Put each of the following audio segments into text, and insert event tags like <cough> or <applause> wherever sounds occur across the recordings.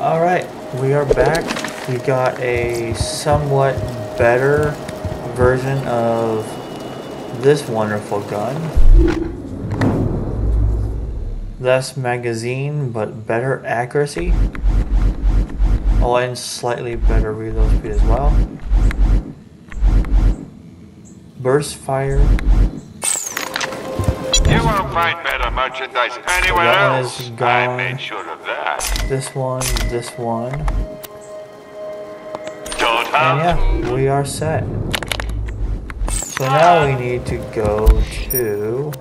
Alright, we are back. We got a somewhat better version of this wonderful gun. Less magazine, but better accuracy. Oh, and slightly better reload speed as well. Burst fire. You won't find better merchandise anywhere that one else. is I gone. made sure of that. This one, this one. Don't And yeah, we are set. So now we need to go to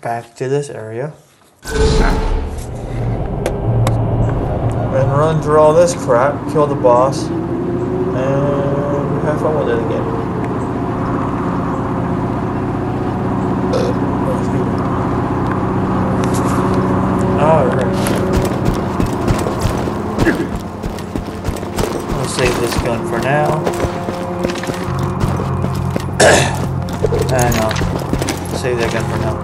back to this area and run through all this crap, kill the boss, and have fun with it again. Alright. I'll save this gun for now. <coughs> I know. Uh, save that gun for now.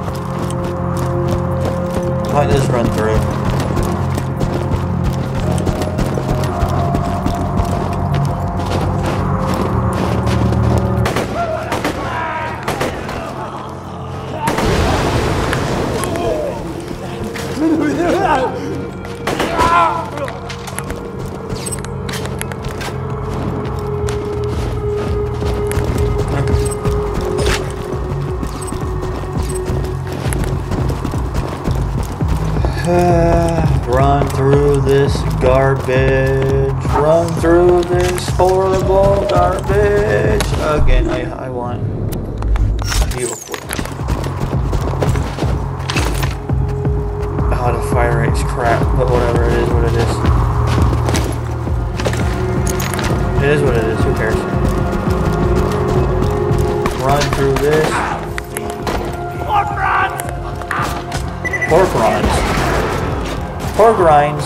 Might just run through. Run through this garbage. Run through this horrible garbage. Again, I, I want beautiful. Oh, the fire rate's crap, but whatever, it is what it is. It is what it is, who cares? Run through this. Pork runs. Pork rinds.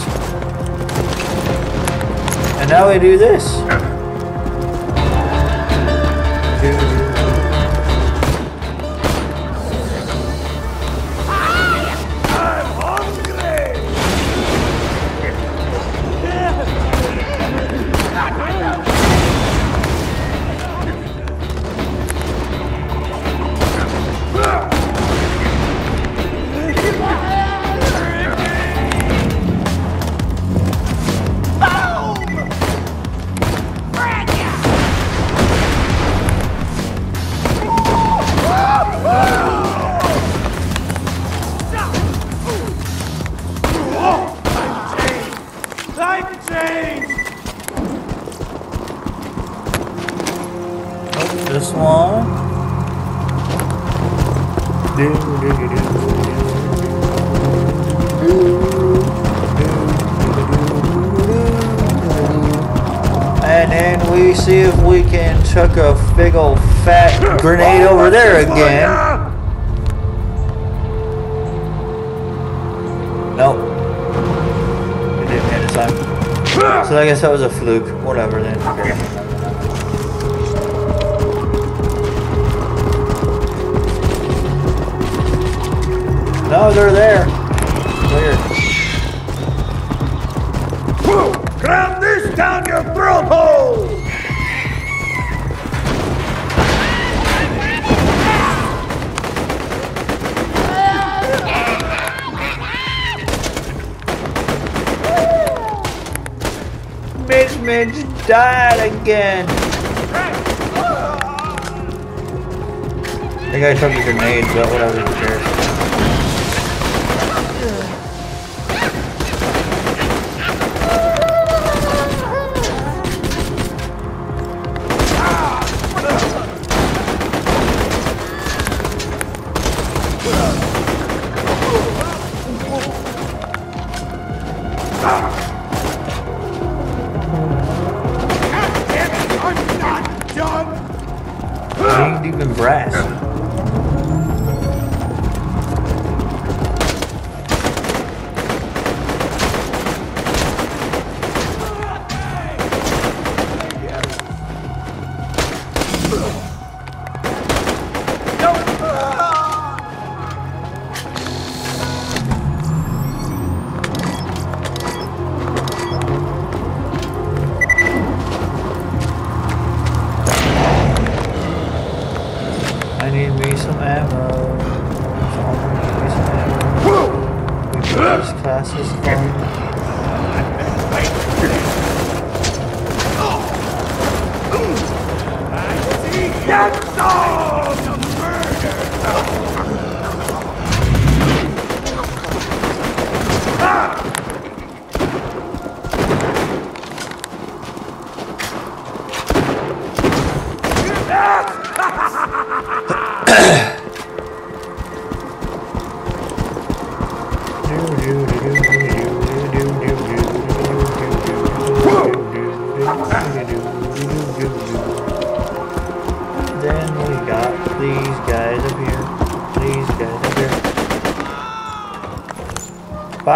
And now we do. This see if we can chuck a big old fat grenade over there again. Nope. It didn't hit this time. So I guess that was a fluke. Whatever then. No, they're there. Weird. Cram this down your throat hole! Mitch Mitch died again. I gotta chuck a grenade, but whatever, who cares. Ugh.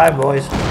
Bye, boys.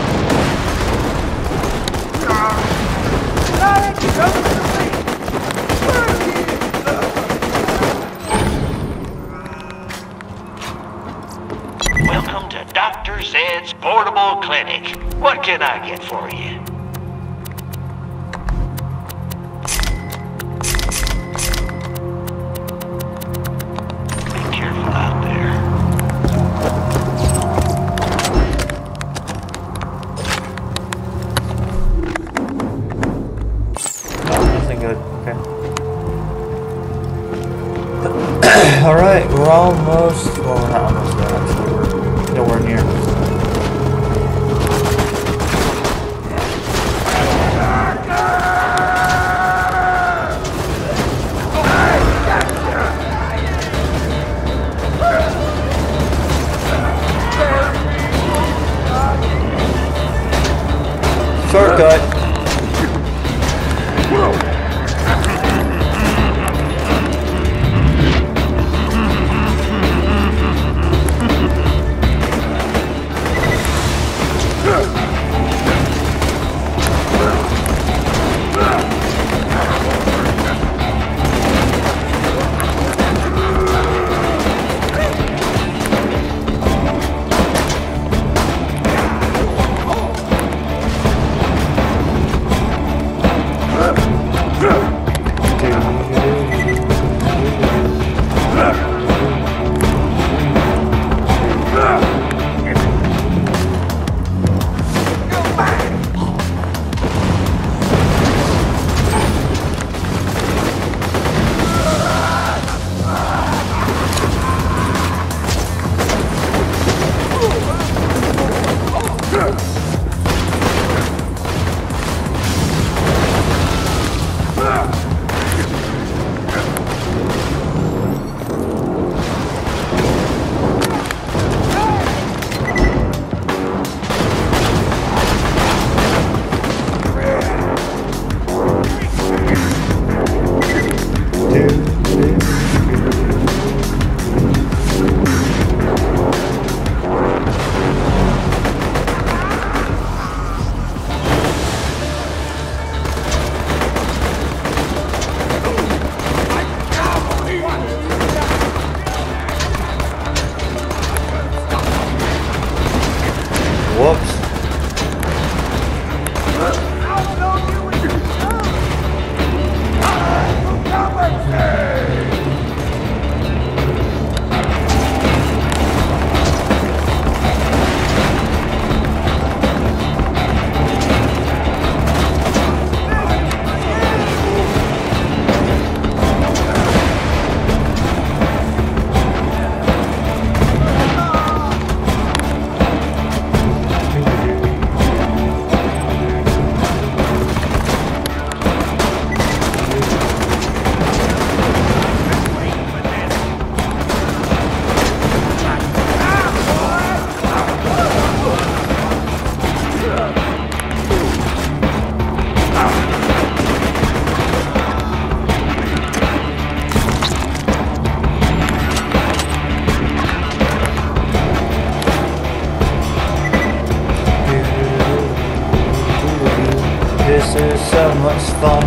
So much fun.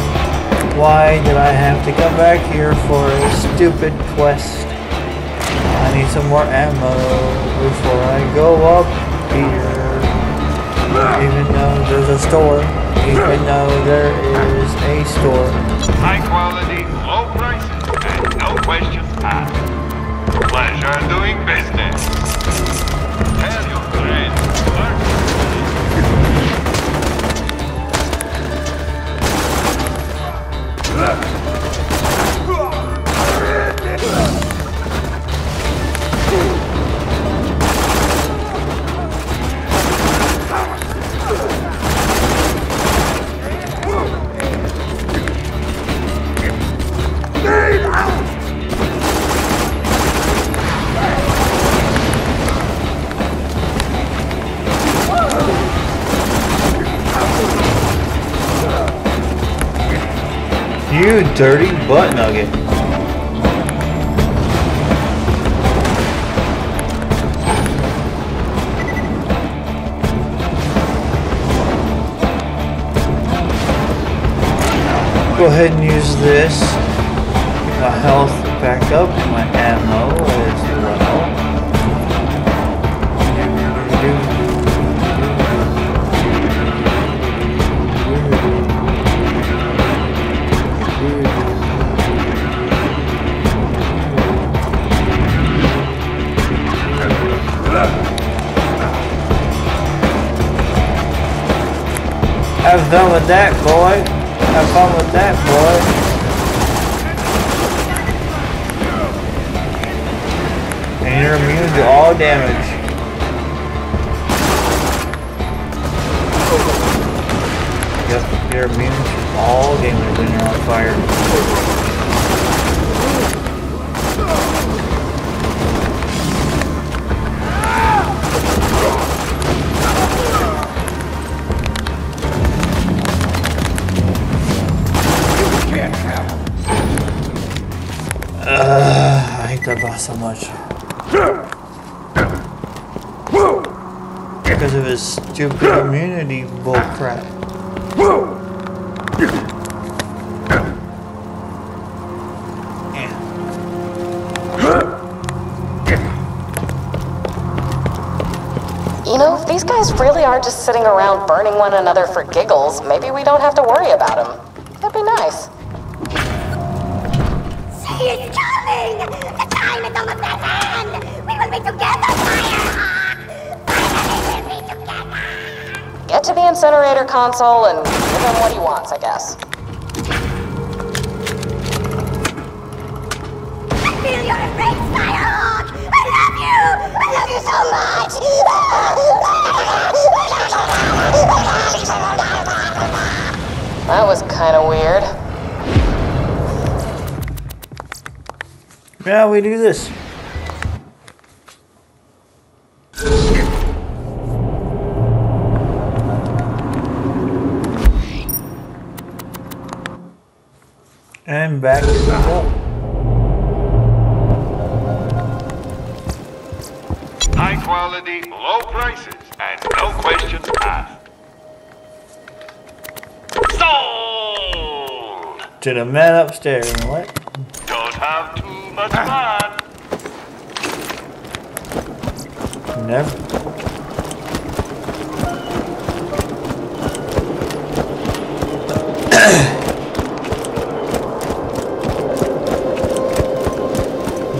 Why did I have to come back here for a stupid quest? I need some more ammo before I go up here. Even though there's a store. Even though there is a store. High quality, low prices, and no questions asked. Pleasure doing business. left. You dirty butt nugget. Go ahead and use this. My health back up, Fun with that, boy. Have fun with that, boy. And you're immune to all damage. Yep, you're immune to all damage when you're on fire. Ah, I hate that boss so much. Because of his stupid immunity bullcrap. Yeah. You know, if these guys really are just sitting around burning one another for giggles, maybe we don't have to worry about them. That'd be nice. Coming! The time is almost at hand! We will be together, Firehawk! Finally, we'll be together! Get to the incinerator console and give him what he wants, I guess. I feel your embrace, Firehawk! I love you! I love you so much! That was kind of weird. Yeah, we do this. And back to the boat. High quality, low prices, and no questions asked. Sold! To the man upstairs. What? Don't have too much fun. Never.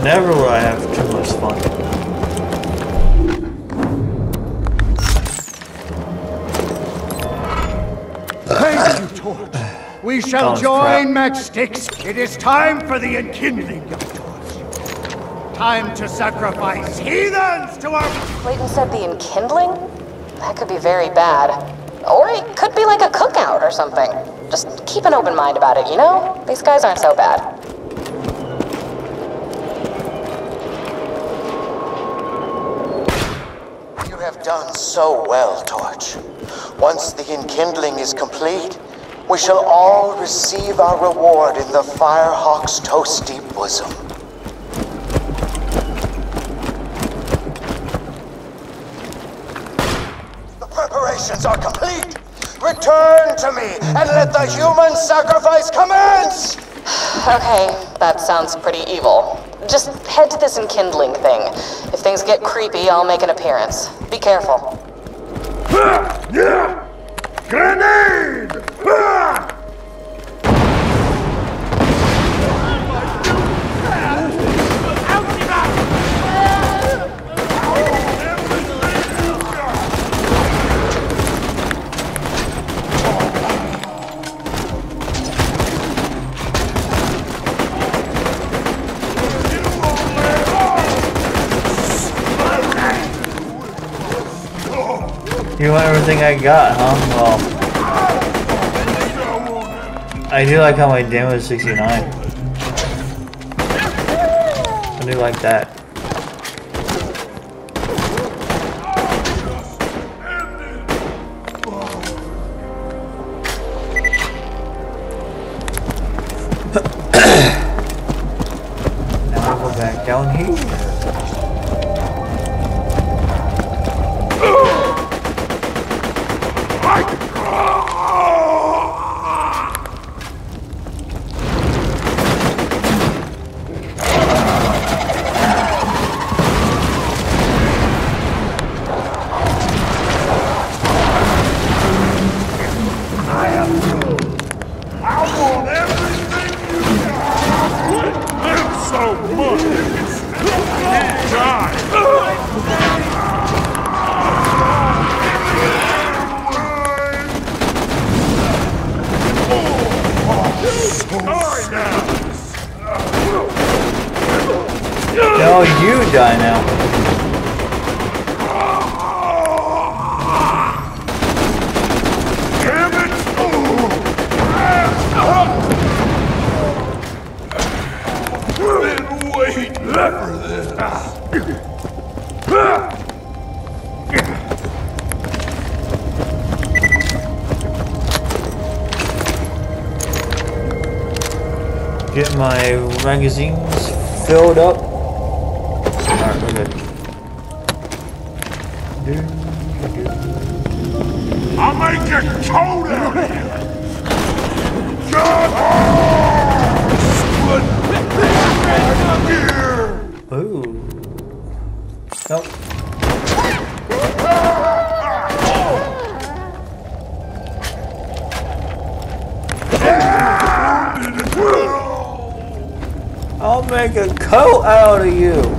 Never will I have too much fun. Thank you, Torch. We <coughs> shall Sounds join crap. Matchsticks. It is time for the enkindling of Torch. Time to sacrifice heathens to our Clayton said the enkindling? That could be very bad. Or it could be like a cookout or something. Just keep an open mind about it, you know? These guys aren't so bad. You have done so well, Torch. Once the enkindling is complete, we shall all receive our reward in the Firehawk's toasty bosom. Preparations are complete. Return to me and let the human sacrifice commence! Okay, that sounds pretty evil. Just head to this enkindling thing. If things get creepy, I'll make an appearance. Be careful. <laughs> grenade! You want everything I got, huh? Well, I do like how my damage is 69. I do like that. Get my magazines filled up. Alright, we're good. I'll make you cold <laughs> out of here. God! Make a coat out of you.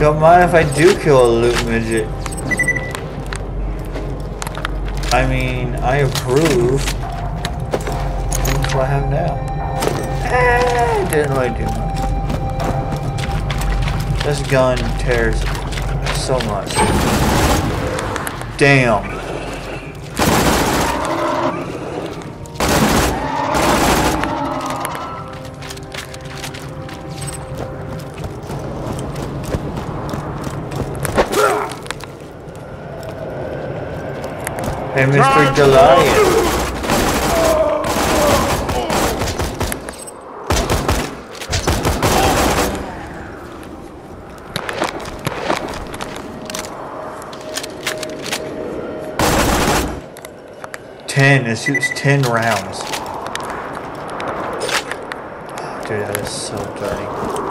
Don't mind if I do kill a loot midget. I mean, I approve. That's what I have now. Eh, didn't really do much. This gun tears so much. Damn. Hey, Mr. Goliath. Ten. It shoots ten rounds. Dude, that is so dirty.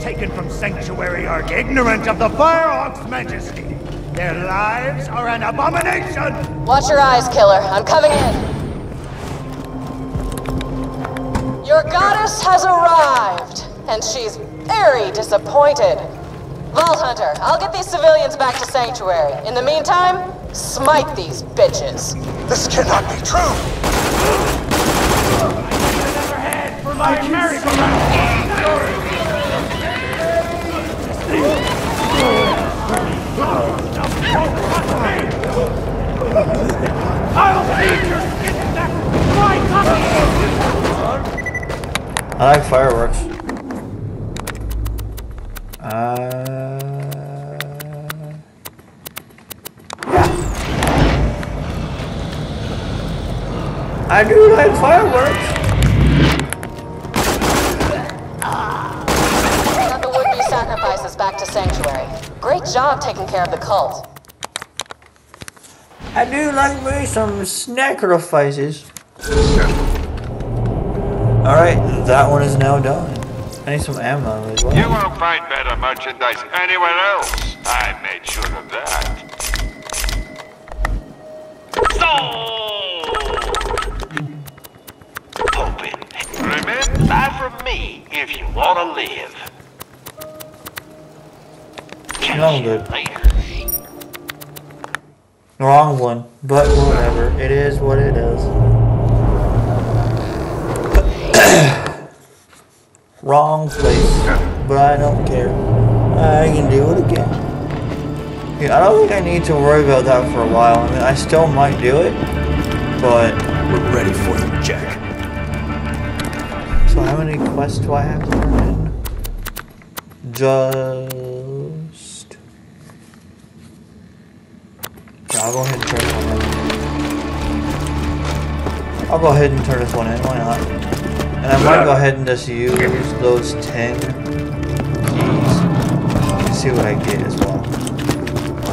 Taken from Sanctuary are ignorant of the Firehawk's majesty. Their lives are an abomination! Watch your eyes, killer. I'm coming in. Your goddess has arrived, and she's very disappointed. Vault Hunter, I'll get these civilians back to Sanctuary. In the meantime, smite these bitches. This cannot be true! Another head for my merry-go-round! I'll feed your skin back right I like fireworks. Uh, I do like fireworks. Taking care of the cult. I do like me some sacrifices. Alright, that one is now done. I need some ammo as well. You won't find better merchandise anywhere else. I made sure of that. Sold! Open. Remember? From me if you want to live. No, I'm good. Wrong one, but whatever. It is what it is. <coughs> Wrong place, but I don't care. I can do it again. Yeah, I don't think I need to worry about that for a while. I mean, I still might do it, but We're ready for you, Jack. so how many quests do I have to turn in? Just. Yeah, I'll go ahead and turn this one in. I'll go ahead and turn this one in. Why not? And I might go ahead and just use those 10 keys and see what I get as well.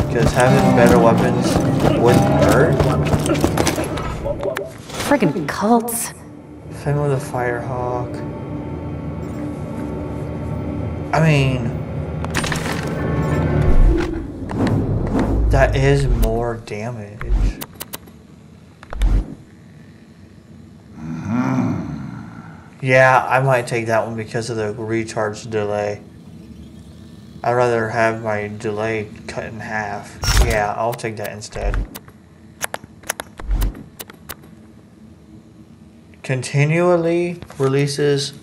Because having better weapons wouldn't hurt. Friggin' cults. Same with the Firehawk. I mean, that is more damage. Yeah, I might take that one because of the recharge delay. I'd rather have my delay cut in half. Yeah, I'll take that instead. continually releases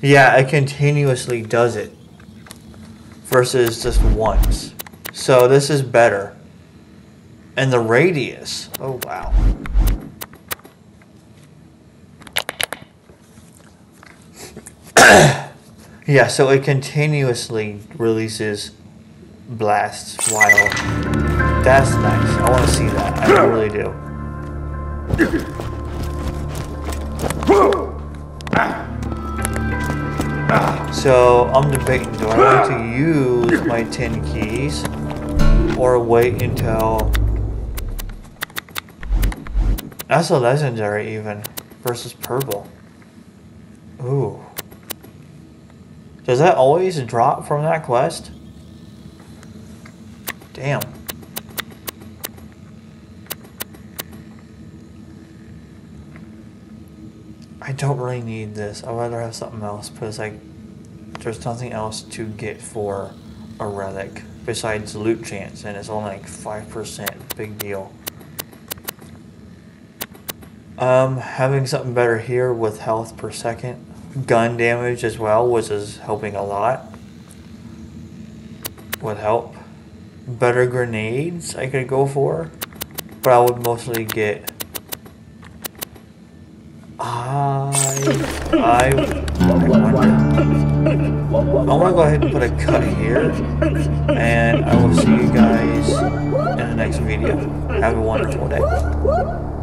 yeah it continuously does it versus just once so this is better and the radius. Oh wow. <coughs> Yeah so it continuously releases blasts while that's nice. I want to see that. I really do. So I'm debating, do I want to use my 10 keys or wait until... That's a legendary even versus purple. Ooh. Does that always drop from that quest? Damn. I don't really need this. I'd rather have something else because like there's nothing else to get for a relic besides loot chance and it's only like 5% big deal. Um, having something better here with health per second, gun damage as well, which is helping a lot. Would help. Better grenades I could go for, but I would mostly get I I I. Want to go ahead and put a cut here, and I will see you guys in the next video. Have a wonderful day.